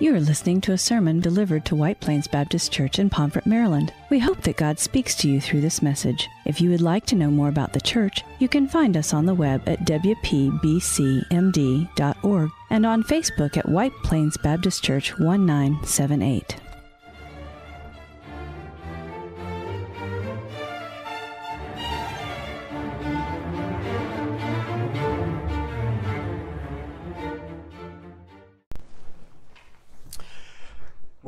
You are listening to a sermon delivered to White Plains Baptist Church in Pomfret, Maryland. We hope that God speaks to you through this message. If you would like to know more about the church, you can find us on the web at wpbcmd.org and on Facebook at White Plains Baptist Church 1978.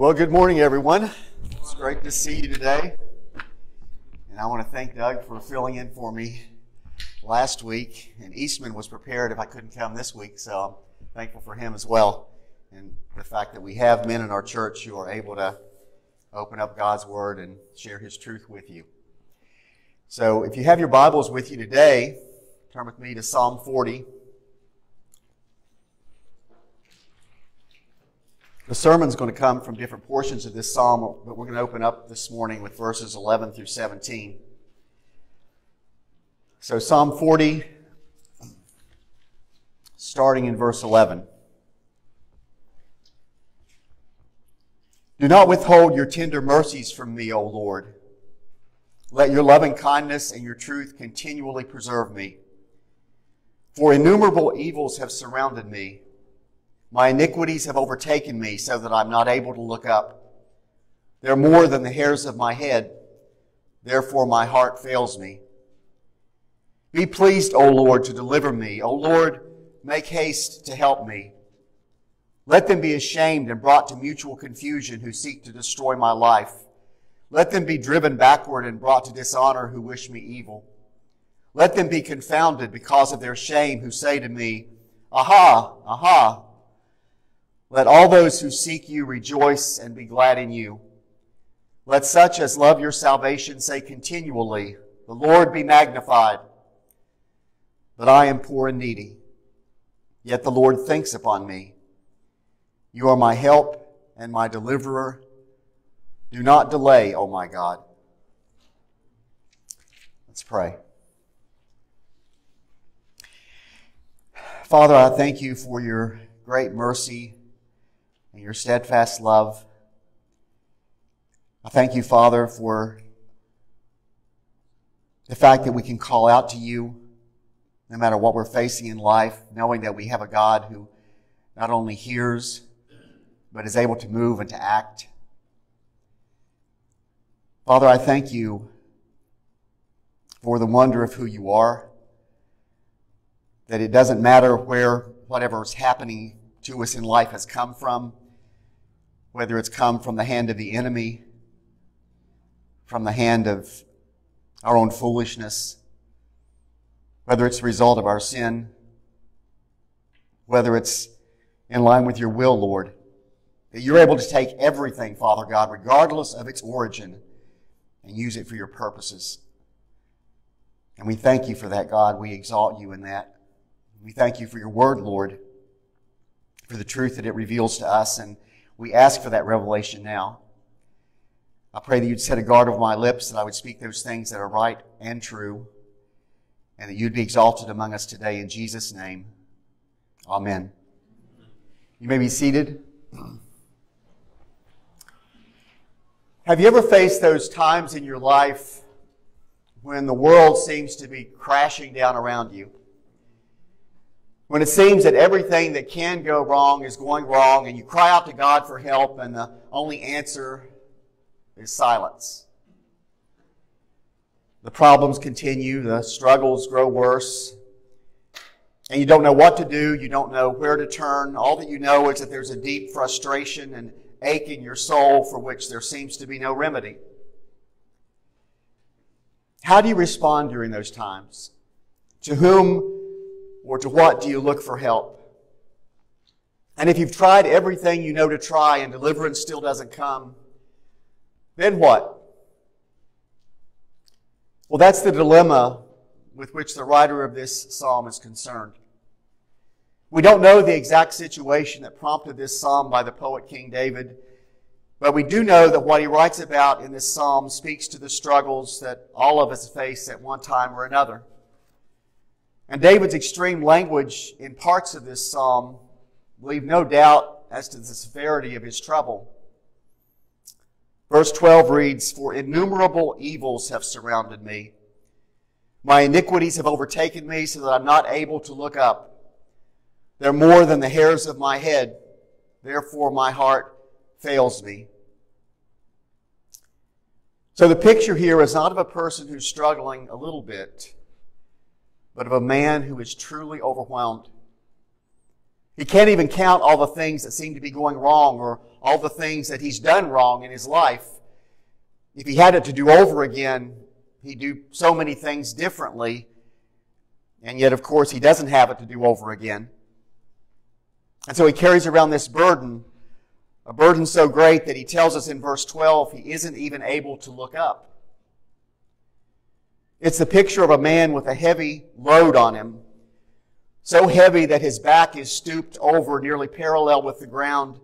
Well, good morning, everyone. It's great to see you today. And I want to thank Doug for filling in for me last week. And Eastman was prepared if I couldn't come this week, so I'm thankful for him as well. And the fact that we have men in our church who are able to open up God's Word and share His truth with you. So if you have your Bibles with you today, turn with me to Psalm 40. The sermon's going to come from different portions of this psalm, but we're going to open up this morning with verses 11 through 17. So, Psalm 40, starting in verse 11. Do not withhold your tender mercies from me, O Lord. Let your loving kindness and your truth continually preserve me. For innumerable evils have surrounded me my iniquities have overtaken me so that I'm not able to look up. They're more than the hairs of my head. Therefore my heart fails me. Be pleased, O Lord, to deliver me. O Lord, make haste to help me. Let them be ashamed and brought to mutual confusion who seek to destroy my life. Let them be driven backward and brought to dishonor who wish me evil. Let them be confounded because of their shame who say to me, Aha, aha, let all those who seek you rejoice and be glad in you. Let such as love your salvation say continually, The Lord be magnified. But I am poor and needy. Yet the Lord thinks upon me. You are my help and my deliverer. Do not delay, O my God. Let's pray. Father, I thank you for your great mercy and your steadfast love. I thank you, Father, for the fact that we can call out to you no matter what we're facing in life, knowing that we have a God who not only hears, but is able to move and to act. Father, I thank you for the wonder of who you are, that it doesn't matter where whatever is happening to us in life has come from, whether it's come from the hand of the enemy, from the hand of our own foolishness, whether it's the result of our sin, whether it's in line with your will, Lord, that you're able to take everything, Father God, regardless of its origin, and use it for your purposes. And we thank you for that, God. We exalt you in that. We thank you for your word, Lord, for the truth that it reveals to us and we ask for that revelation now. I pray that you'd set a guard over my lips, that I would speak those things that are right and true, and that you'd be exalted among us today in Jesus' name. Amen. You may be seated. Have you ever faced those times in your life when the world seems to be crashing down around you? When it seems that everything that can go wrong is going wrong and you cry out to God for help and the only answer is silence. The problems continue, the struggles grow worse, and you don't know what to do, you don't know where to turn. All that you know is that there's a deep frustration and ache in your soul for which there seems to be no remedy. How do you respond during those times? To whom or to what do you look for help? And if you've tried everything you know to try and deliverance still doesn't come, then what? Well, that's the dilemma with which the writer of this psalm is concerned. We don't know the exact situation that prompted this psalm by the poet King David, but we do know that what he writes about in this psalm speaks to the struggles that all of us face at one time or another. And David's extreme language in parts of this psalm leave no doubt as to the severity of his trouble. Verse 12 reads, For innumerable evils have surrounded me. My iniquities have overtaken me so that I'm not able to look up. They're more than the hairs of my head. Therefore, my heart fails me. So the picture here is not of a person who's struggling a little bit, but of a man who is truly overwhelmed. He can't even count all the things that seem to be going wrong or all the things that he's done wrong in his life. If he had it to do over again, he'd do so many things differently. And yet, of course, he doesn't have it to do over again. And so he carries around this burden a burden so great that he tells us in verse 12 he isn't even able to look up. It's the picture of a man with a heavy load on him, so heavy that his back is stooped over nearly parallel with the ground,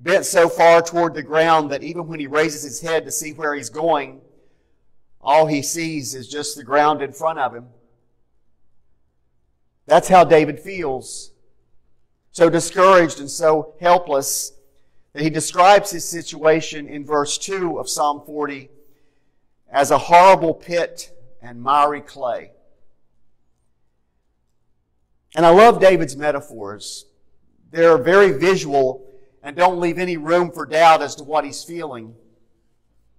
bent so far toward the ground that even when he raises his head to see where he's going, all he sees is just the ground in front of him. That's how David feels. So discouraged and so helpless that he describes his situation in verse 2 of Psalm 40 as a horrible pit and miry clay. And I love David's metaphors. They're very visual and don't leave any room for doubt as to what he's feeling.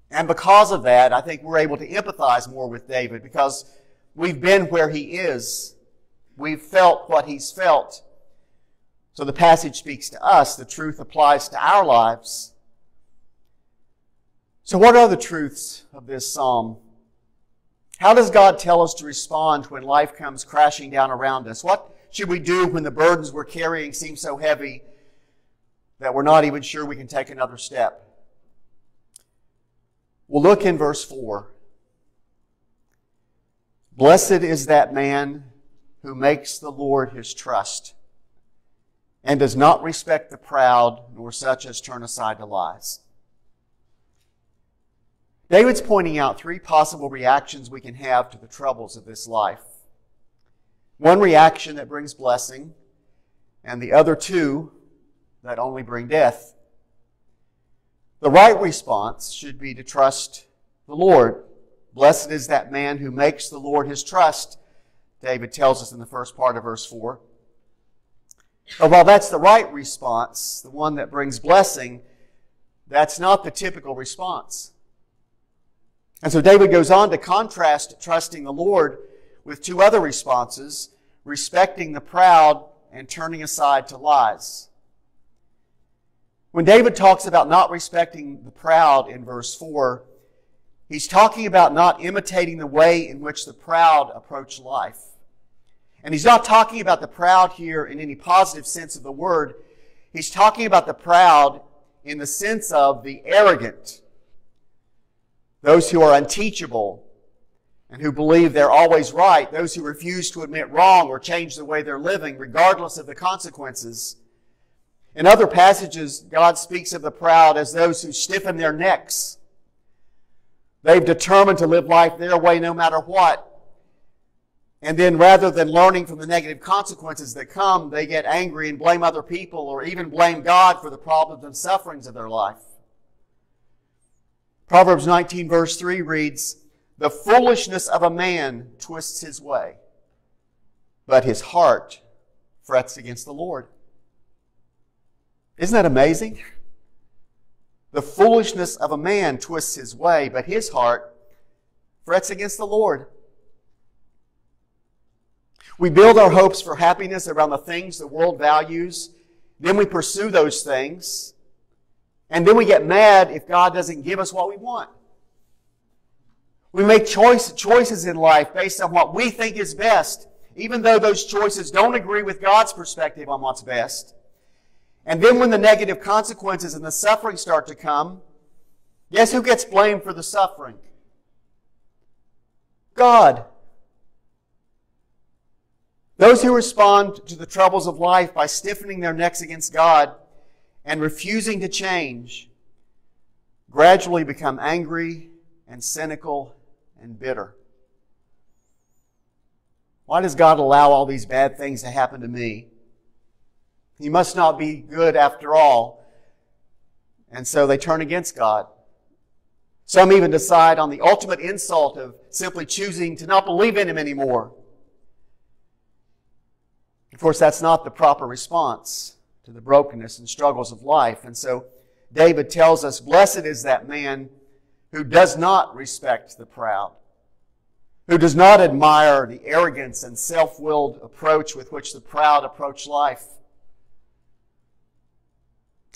And because of that, I think we're able to empathize more with David because we've been where he is. We've felt what he's felt. So the passage speaks to us. The truth applies to our lives. So what are the truths of this psalm? How does God tell us to respond when life comes crashing down around us? What should we do when the burdens we're carrying seem so heavy that we're not even sure we can take another step? We'll look in verse 4. Blessed is that man who makes the Lord his trust and does not respect the proud, nor such as turn aside to lies. David's pointing out three possible reactions we can have to the troubles of this life. One reaction that brings blessing, and the other two that only bring death. The right response should be to trust the Lord. Blessed is that man who makes the Lord his trust, David tells us in the first part of verse 4. But while that's the right response, the one that brings blessing, that's not the typical response. And so David goes on to contrast trusting the Lord with two other responses respecting the proud and turning aside to lies. When David talks about not respecting the proud in verse 4, he's talking about not imitating the way in which the proud approach life. And he's not talking about the proud here in any positive sense of the word. He's talking about the proud in the sense of the arrogant. Those who are unteachable and who believe they're always right. Those who refuse to admit wrong or change the way they're living, regardless of the consequences. In other passages, God speaks of the proud as those who stiffen their necks. They've determined to live life their way no matter what. And then rather than learning from the negative consequences that come, they get angry and blame other people or even blame God for the problems and sufferings of their life. Proverbs 19 verse 3 reads, The foolishness of a man twists his way, but his heart frets against the Lord. Isn't that amazing? The foolishness of a man twists his way, but his heart frets against the Lord. We build our hopes for happiness around the things the world values. Then we pursue those things. And then we get mad if God doesn't give us what we want. We make choice, choices in life based on what we think is best, even though those choices don't agree with God's perspective on what's best. And then when the negative consequences and the suffering start to come, guess who gets blamed for the suffering? God. Those who respond to the troubles of life by stiffening their necks against God and refusing to change gradually become angry and cynical and bitter. Why does God allow all these bad things to happen to me? He must not be good after all. And so they turn against God. Some even decide on the ultimate insult of simply choosing to not believe in Him anymore. Of course, that's not the proper response to the brokenness and struggles of life. And so David tells us, Blessed is that man who does not respect the proud, who does not admire the arrogance and self willed approach with which the proud approach life.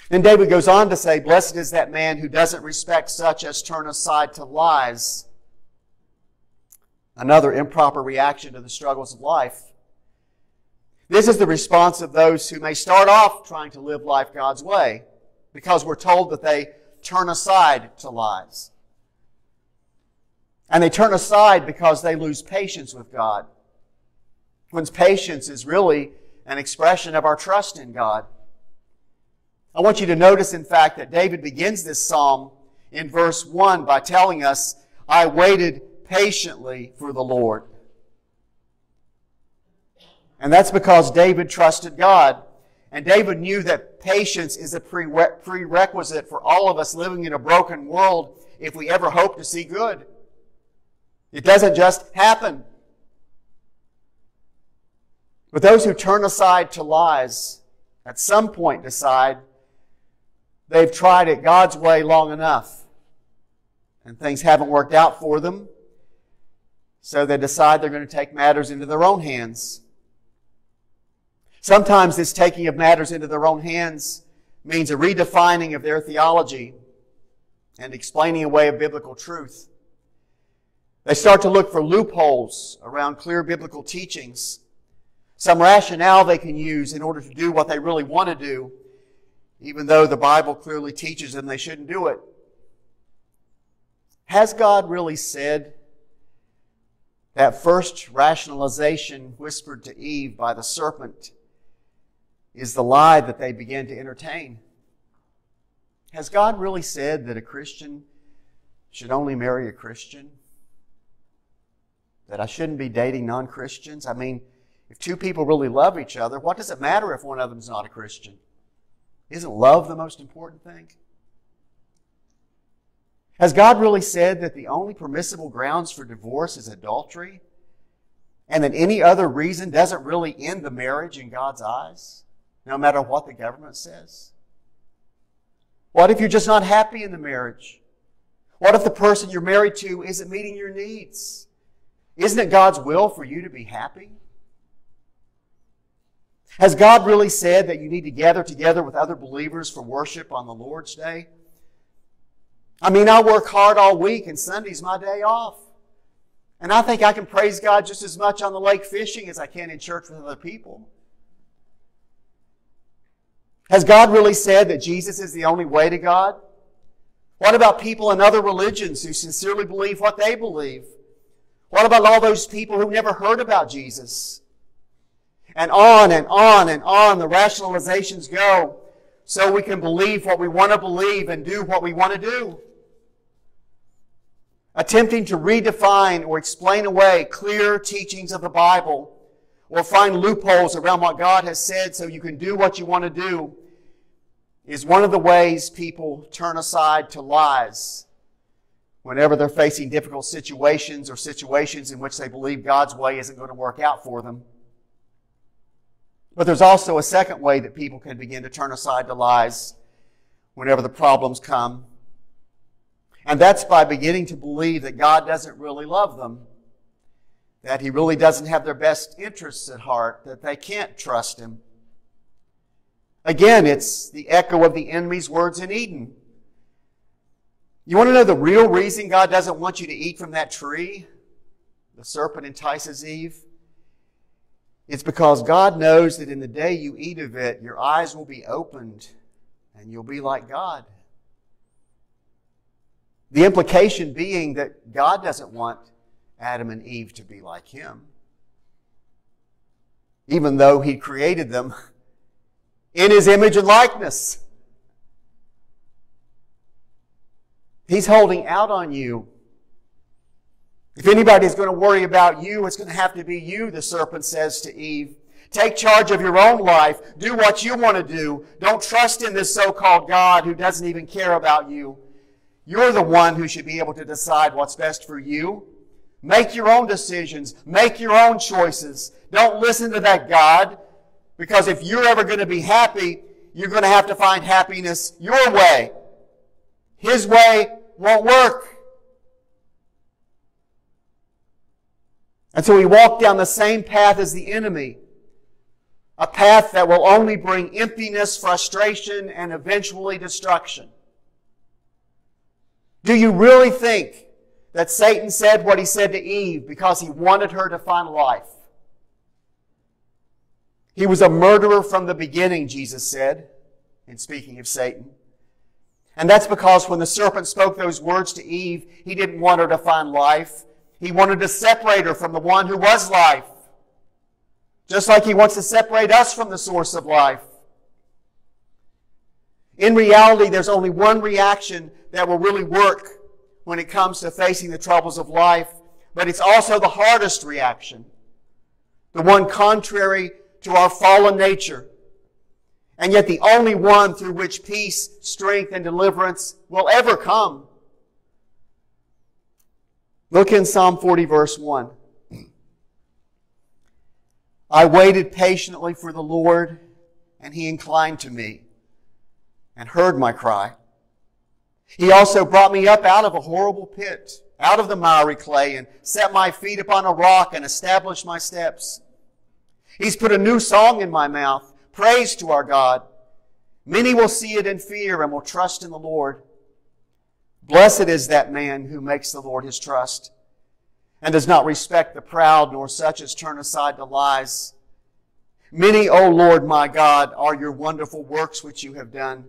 Then David goes on to say, Blessed is that man who doesn't respect such as turn aside to lies. Another improper reaction to the struggles of life. This is the response of those who may start off trying to live life God's way because we're told that they turn aside to lies. And they turn aside because they lose patience with God. When patience is really an expression of our trust in God. I want you to notice, in fact, that David begins this psalm in verse 1 by telling us, I waited patiently for the Lord. And that's because David trusted God. And David knew that patience is a prerequisite for all of us living in a broken world if we ever hope to see good. It doesn't just happen. But those who turn aside to lies at some point decide they've tried it God's way long enough and things haven't worked out for them. So they decide they're going to take matters into their own hands. Sometimes this taking of matters into their own hands means a redefining of their theology and explaining away of biblical truth. They start to look for loopholes around clear biblical teachings, some rationale they can use in order to do what they really want to do, even though the Bible clearly teaches them they shouldn't do it. Has God really said that first rationalization whispered to Eve by the serpent is the lie that they begin to entertain. Has God really said that a Christian should only marry a Christian? That I shouldn't be dating non Christians? I mean, if two people really love each other, what does it matter if one of them is not a Christian? Isn't love the most important thing? Has God really said that the only permissible grounds for divorce is adultery? And that any other reason doesn't really end the marriage in God's eyes? No matter what the government says? What if you're just not happy in the marriage? What if the person you're married to isn't meeting your needs? Isn't it God's will for you to be happy? Has God really said that you need to gather together with other believers for worship on the Lord's Day? I mean, I work hard all week and Sunday's my day off. And I think I can praise God just as much on the lake fishing as I can in church with other people. Has God really said that Jesus is the only way to God? What about people in other religions who sincerely believe what they believe? What about all those people who never heard about Jesus? And on and on and on the rationalizations go so we can believe what we want to believe and do what we want to do. Attempting to redefine or explain away clear teachings of the Bible or find loopholes around what God has said so you can do what you want to do is one of the ways people turn aside to lies whenever they're facing difficult situations or situations in which they believe God's way isn't going to work out for them. But there's also a second way that people can begin to turn aside to lies whenever the problems come. And that's by beginning to believe that God doesn't really love them that he really doesn't have their best interests at heart, that they can't trust him. Again, it's the echo of the enemy's words in Eden. You want to know the real reason God doesn't want you to eat from that tree? The serpent entices Eve. It's because God knows that in the day you eat of it, your eyes will be opened and you'll be like God. The implication being that God doesn't want Adam and Eve to be like him. Even though he created them in his image and likeness. He's holding out on you. If anybody's going to worry about you, it's going to have to be you, the serpent says to Eve. Take charge of your own life. Do what you want to do. Don't trust in this so-called God who doesn't even care about you. You're the one who should be able to decide what's best for you. Make your own decisions. Make your own choices. Don't listen to that God because if you're ever going to be happy, you're going to have to find happiness your way. His way won't work. And so we walk down the same path as the enemy. A path that will only bring emptiness, frustration, and eventually destruction. Do you really think that Satan said what he said to Eve because he wanted her to find life? He was a murderer from the beginning, Jesus said, in speaking of Satan. And that's because when the serpent spoke those words to Eve, he didn't want her to find life. He wanted to separate her from the one who was life. Just like he wants to separate us from the source of life. In reality, there's only one reaction that will really work when it comes to facing the troubles of life, but it's also the hardest reaction. The one contrary to our fallen nature. And yet the only one through which peace, strength, and deliverance will ever come. Look in Psalm 40, verse 1. I waited patiently for the Lord, and he inclined to me and heard my cry. He also brought me up out of a horrible pit, out of the miry clay, and set my feet upon a rock and established my steps. He's put a new song in my mouth, praise to our God. Many will see it in fear and will trust in the Lord. Blessed is that man who makes the Lord his trust and does not respect the proud, nor such as turn aside to lies. Many, O Lord my God, are your wonderful works which you have done,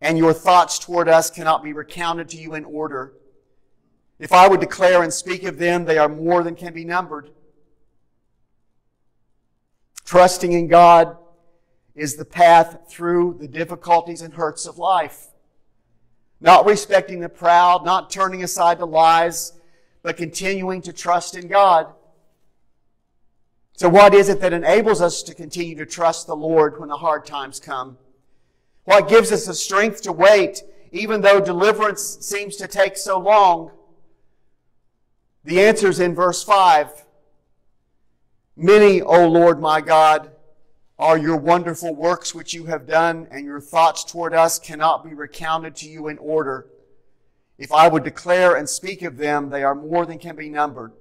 and your thoughts toward us cannot be recounted to you in order. If I would declare and speak of them, they are more than can be numbered. Trusting in God is the path through the difficulties and hurts of life not respecting the proud, not turning aside to lies, but continuing to trust in God. So what is it that enables us to continue to trust the Lord when the hard times come? What gives us the strength to wait even though deliverance seems to take so long? The answer is in verse 5. Many, O Lord my God, are your wonderful works which you have done, and your thoughts toward us cannot be recounted to you in order. If I would declare and speak of them, they are more than can be numbered.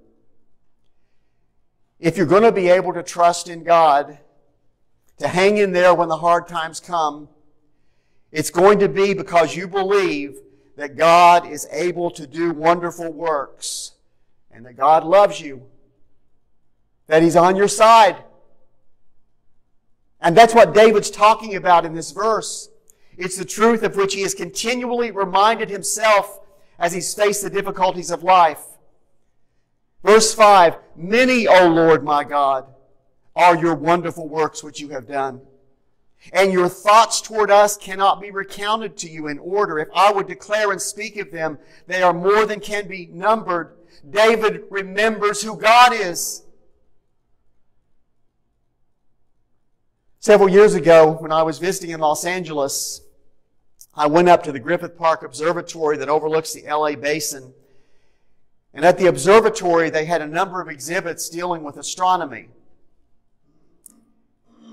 If you're going to be able to trust in God, to hang in there when the hard times come, it's going to be because you believe that God is able to do wonderful works and that God loves you, that He's on your side. And that's what David's talking about in this verse. It's the truth of which he has continually reminded himself as he's faced the difficulties of life. Verse 5 Many, O Lord my God, are your wonderful works which you have done. And your thoughts toward us cannot be recounted to you in order. If I would declare and speak of them, they are more than can be numbered. David remembers who God is. Several years ago, when I was visiting in Los Angeles, I went up to the Griffith Park Observatory that overlooks the LA Basin. And at the observatory, they had a number of exhibits dealing with astronomy.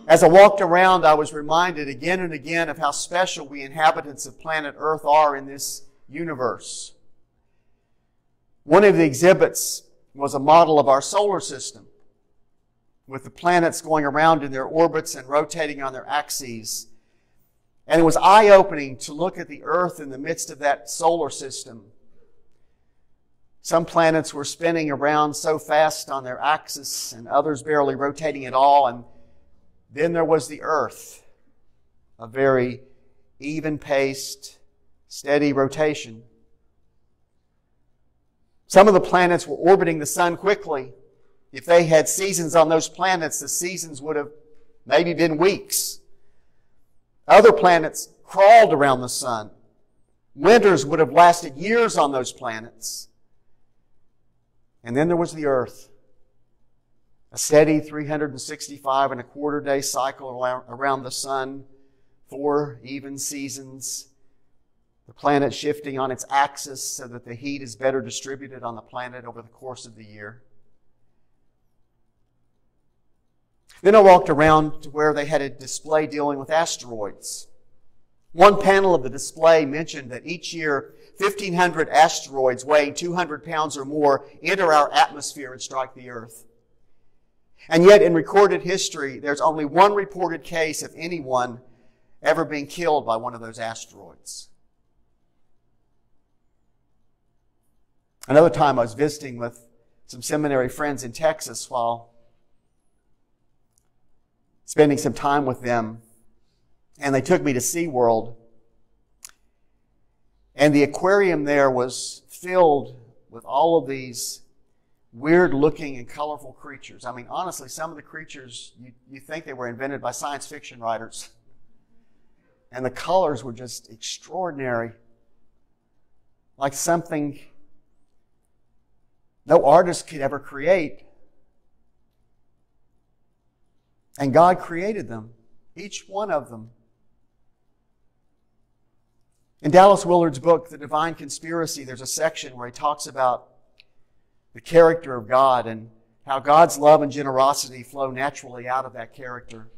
As I walked around, I was reminded again and again of how special we inhabitants of planet Earth are in this universe. One of the exhibits was a model of our solar system with the planets going around in their orbits and rotating on their axes. And it was eye opening to look at the Earth in the midst of that solar system. Some planets were spinning around so fast on their axis, and others barely rotating at all. And then there was the Earth, a very even paced, steady rotation. Some of the planets were orbiting the sun quickly, if they had seasons on those planets, the seasons would have maybe been weeks. Other planets crawled around the sun. Winters would have lasted years on those planets. And then there was the earth. A steady 365 and a quarter day cycle around the sun, four even seasons, the planet shifting on its axis so that the heat is better distributed on the planet over the course of the year. Then I walked around to where they had a display dealing with asteroids. One panel of the display mentioned that each year 1,500 asteroids weighing 200 pounds or more enter our atmosphere and strike the Earth. And yet, in recorded history, there's only one reported case of anyone ever being killed by one of those asteroids. Another time I was visiting with some seminary friends in Texas while spending some time with them, and they took me to SeaWorld. And the aquarium there was filled with all of these weird looking and colorful creatures. I mean, honestly, some of the creatures, you, you think they were invented by science fiction writers. And the colors were just extraordinary. Like something no artist could ever create. And God created them, each one of them. In Dallas Willard's book, The Divine Conspiracy, there's a section where he talks about the character of God and how God's love and generosity flow naturally out of that character.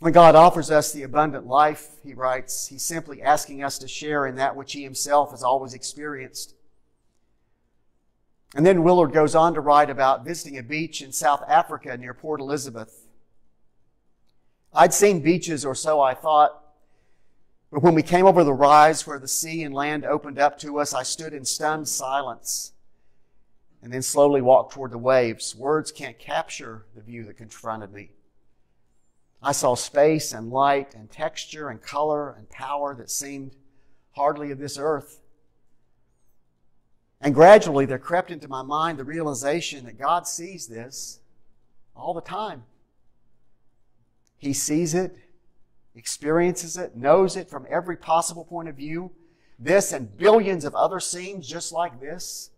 When God offers us the abundant life, he writes, He's simply asking us to share in that which He Himself has always experienced. And then Willard goes on to write about visiting a beach in South Africa near Port Elizabeth. I'd seen beaches, or so I thought, but when we came over the rise where the sea and land opened up to us, I stood in stunned silence and then slowly walked toward the waves. Words can't capture the view that confronted me. I saw space and light and texture and color and power that seemed hardly of this earth. And gradually there crept into my mind the realization that God sees this all the time. He sees it, experiences it, knows it from every possible point of view. This and billions of other scenes just like this.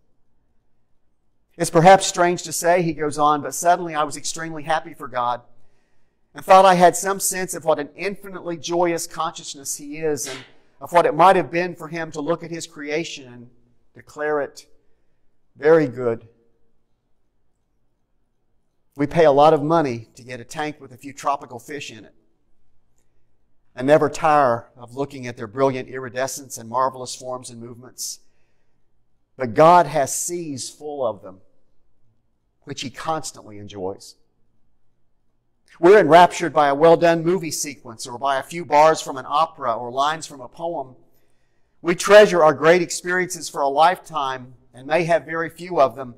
It's perhaps strange to say, he goes on, but suddenly I was extremely happy for God and thought I had some sense of what an infinitely joyous consciousness He is and of what it might have been for Him to look at His creation and declare it very good. We pay a lot of money to get a tank with a few tropical fish in it. and never tire of looking at their brilliant iridescence and marvelous forms and movements. But God has seas full of them, which He constantly enjoys. We're enraptured by a well done movie sequence or by a few bars from an opera or lines from a poem. We treasure our great experiences for a lifetime and may have very few of them,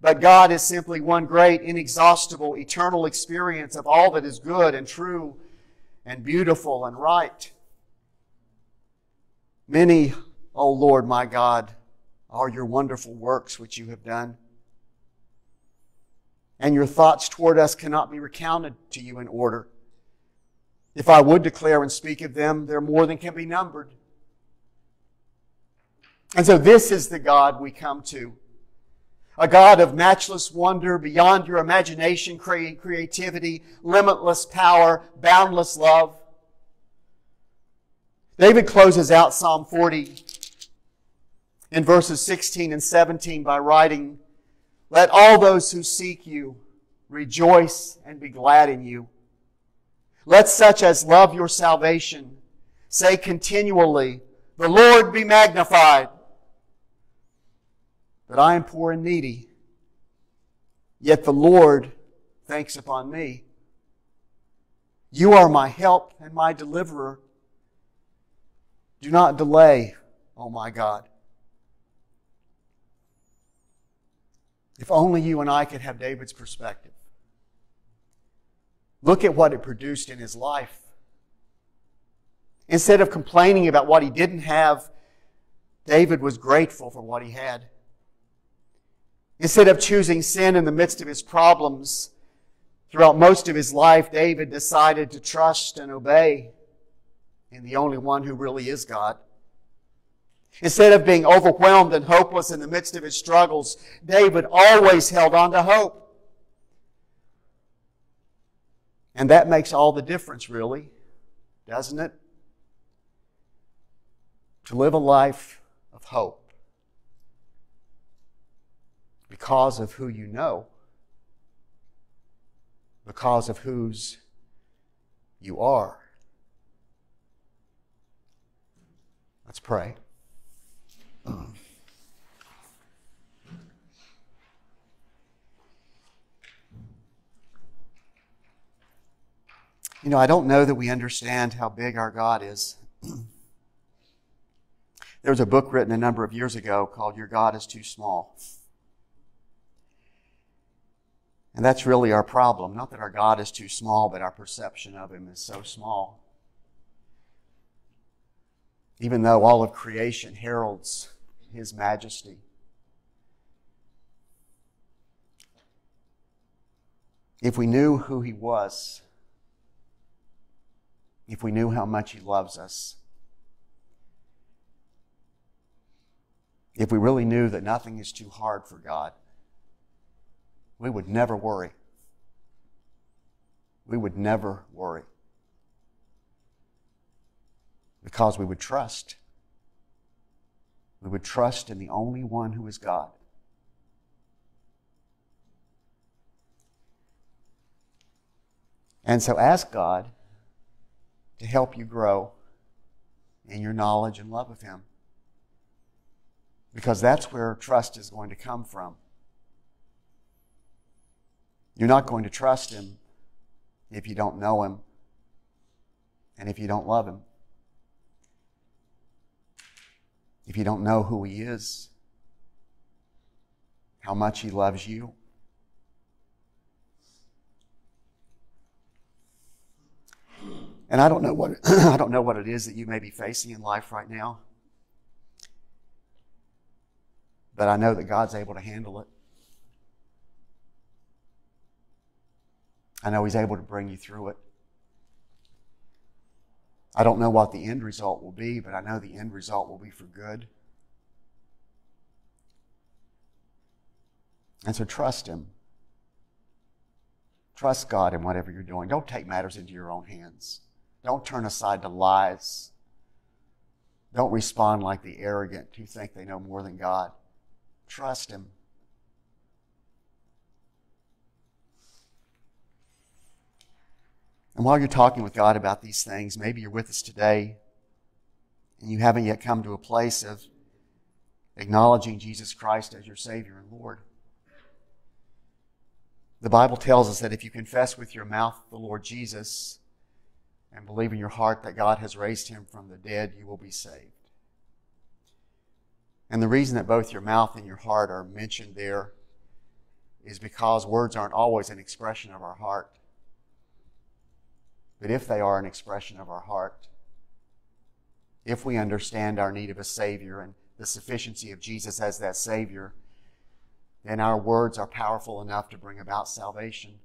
but God is simply one great, inexhaustible, eternal experience of all that is good and true and beautiful and right. Many, O Lord my God, are your wonderful works which you have done. And your thoughts toward us cannot be recounted to you in order. If I would declare and speak of them, they're more than can be numbered. And so this is the God we come to. A God of matchless wonder, beyond your imagination, creativity, limitless power, boundless love. David closes out Psalm 40 in verses 16 and 17 by writing, Let all those who seek you rejoice and be glad in you. Let such as love your salvation say continually, The Lord be magnified that I am poor and needy, yet the Lord thanks upon me. You are my help and my deliverer. Do not delay, O oh my God. Only you and I could have David's perspective. Look at what it produced in his life. Instead of complaining about what he didn't have, David was grateful for what he had. Instead of choosing sin in the midst of his problems, throughout most of his life, David decided to trust and obey in the only one who really is God. Instead of being overwhelmed and hopeless in the midst of his struggles, David always held on to hope. And that makes all the difference, really, doesn't it? To live a life of hope because of who you know, because of whose you are. Let's pray. You know, I don't know that we understand how big our God is. there was a book written a number of years ago called Your God is Too Small. And that's really our problem. Not that our God is too small, but our perception of Him is so small. Even though all of creation heralds His majesty. If we knew who He was, if we knew how much He loves us, if we really knew that nothing is too hard for God, we would never worry. We would never worry. Because we would trust. We would trust in the only one who is God. And so ask God to help you grow in your knowledge and love of Him. Because that's where trust is going to come from. You're not going to trust Him if you don't know Him and if you don't love Him. If you don't know who He is, how much He loves you. And I don't know what I don't know what it is that you may be facing in life right now. But I know that God's able to handle it. I know He's able to bring you through it. I don't know what the end result will be, but I know the end result will be for good. And so trust Him. Trust God in whatever you're doing. Don't take matters into your own hands. Don't turn aside to lies. Don't respond like the arrogant who think they know more than God. Trust Him. And while you're talking with God about these things, maybe you're with us today and you haven't yet come to a place of acknowledging Jesus Christ as your Savior and Lord. The Bible tells us that if you confess with your mouth the Lord Jesus and believe in your heart that God has raised him from the dead, you will be saved. And the reason that both your mouth and your heart are mentioned there is because words aren't always an expression of our heart. But if they are an expression of our heart, if we understand our need of a Savior and the sufficiency of Jesus as that Savior, then our words are powerful enough to bring about salvation.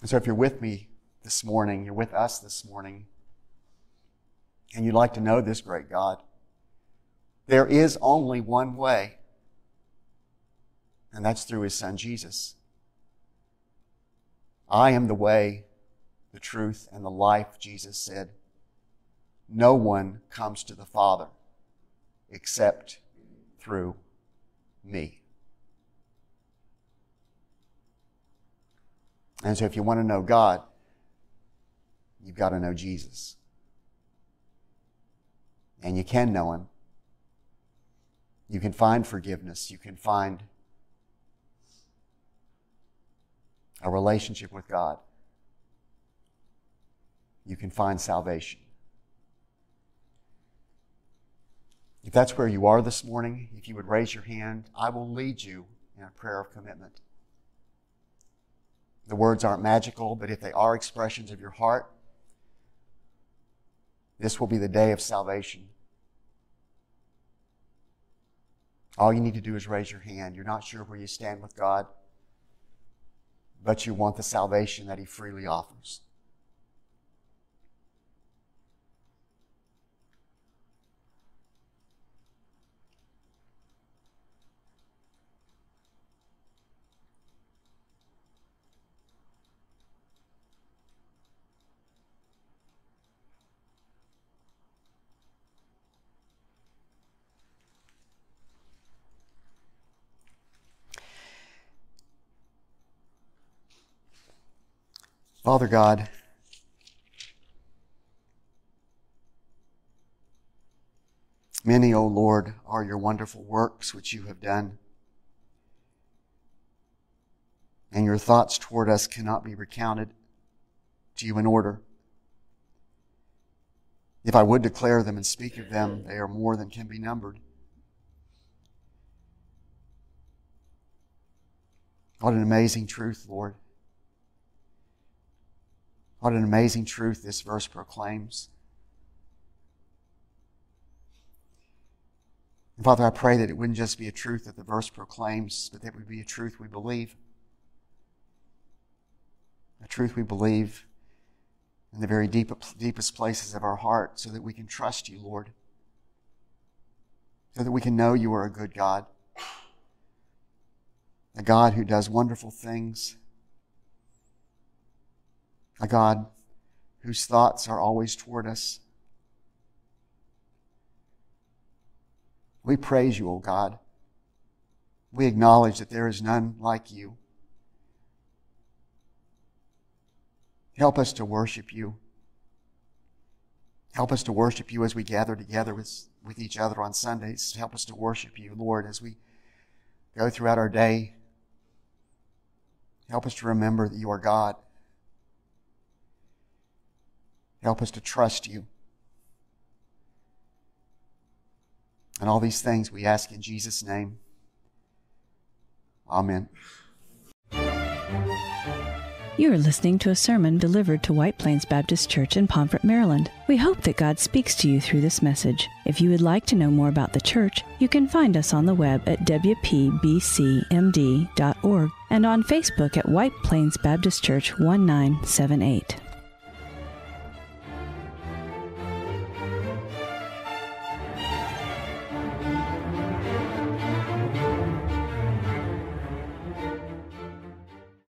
And so if you're with me this morning, you're with us this morning, and you'd like to know this great God, there is only one way, and that's through His Son Jesus. I am the way, the truth, and the life, Jesus said. No one comes to the Father except through me. And so, if you want to know God, you've got to know Jesus. And you can know Him. You can find forgiveness. You can find a relationship with God, you can find salvation. If that's where you are this morning, if you would raise your hand, I will lead you in a prayer of commitment. The words aren't magical, but if they are expressions of your heart, this will be the day of salvation. All you need to do is raise your hand. You're not sure where you stand with God but you want the salvation that He freely offers. Father God, many, O Lord, are your wonderful works which you have done. And your thoughts toward us cannot be recounted to you in order. If I would declare them and speak of them, they are more than can be numbered. What an amazing truth, Lord. What an amazing truth this verse proclaims. And Father, I pray that it wouldn't just be a truth that the verse proclaims, but that it would be a truth we believe. A truth we believe in the very deep, deepest places of our heart so that we can trust you, Lord. So that we can know you are a good God a God who does wonderful things, a God whose thoughts are always toward us. We praise you, O God. We acknowledge that there is none like you. Help us to worship you. Help us to worship you as we gather together with, with each other on Sundays. Help us to worship you, Lord, as we go throughout our day Help us to remember that you are God. Help us to trust you. And all these things we ask in Jesus' name. Amen. You are listening to a sermon delivered to White Plains Baptist Church in Pomfret, Maryland. We hope that God speaks to you through this message. If you would like to know more about the church, you can find us on the web at wpbcmd.org and on Facebook at White Plains Baptist Church 1978.